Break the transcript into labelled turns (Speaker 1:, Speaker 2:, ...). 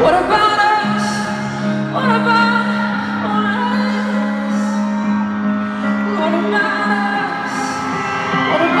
Speaker 1: What about us? What about us? What about us?